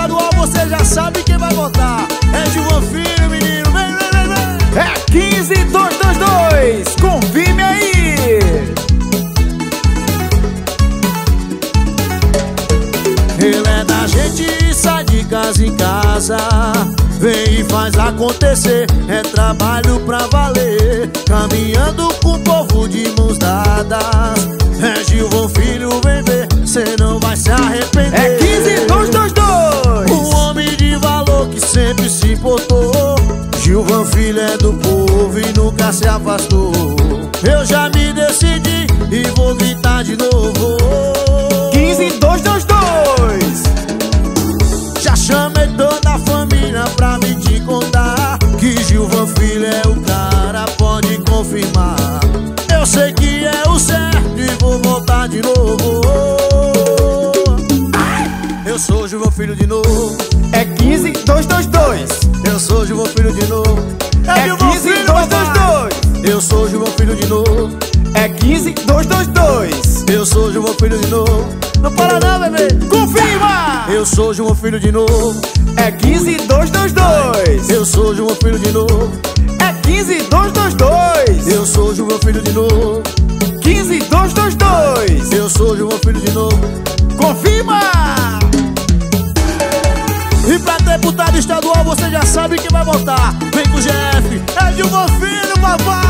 estadual, você já sabe quem vai votar. É Gilvan Filho, menino. Vem, vem, vem, vem. É 15222. Confirme aí. Ele é da gente, sai de casa em casa. Vem e faz acontecer, é trabalho pra valer. Caminhando com o povo de mãos dadas. Nunca se afastou. Eu já me decidi e vou gritar de novo. 15222. Já chamei toda a família pra me te contar Que Gilvan Filho é o cara, pode confirmar Eu sei que é o certo e vou voltar de novo Eu sou Gilvan Filho de novo É 15222. Eu sou Gilvan Filho de novo É 15222. Eu sou Gilvan Filho de novo Não para não, bebê Confirma. Eu sou Gilvan Filho de novo É 15222. Eu sou Gilvan Filho de novo É 15222. Eu sou Gilvan Filho de novo 15222. Eu sou Gilvan Filho de novo Confirma. E pra deputado estadual você já sabe quem vai votar Vem com o GF, é Gilvan Filho, papai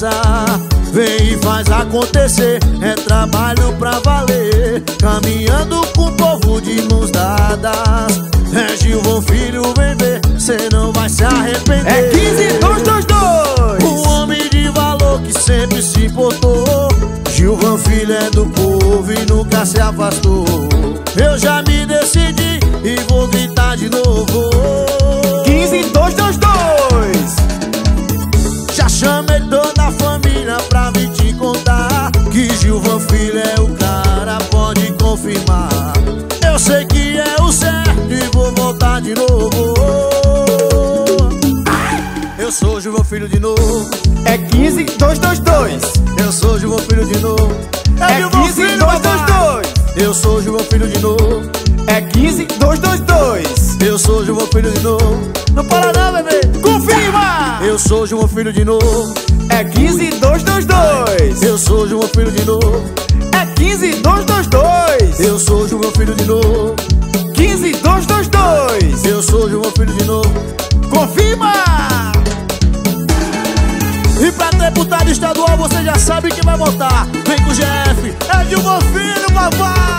casa. Vem e faz acontecer, é trabalho pra valer. Caminhando com o povo de mãos dadas. É Gilvan Filho, vem ver, cê não vai se arrepender. É 15222. um homem de valor que sempre se importou. Gilvan Filho é do povo e nunca se afastou. Eu já me decidi e vou gritar de novo de novo Eu sou Gilvan Filho de novo É 15222. Eu sou Gilvan Filho de novo É Filho, papai. 15222. Eu sou Gilvan Filho de novo É 15222. Eu sou Gilvan Filho de novo Não para não, bebê Confirma. Eu sou Gilvan Filho de novo É 15222. Eu sou Gilvan Filho de novo É 15222. Eu sou Gilvan Filho de novo 15222. Eu sou Gilvan Filho de novo Confirma. E pra deputado estadual você já sabe quem vai votar Vem com o GF, é Gilvan Filho, papai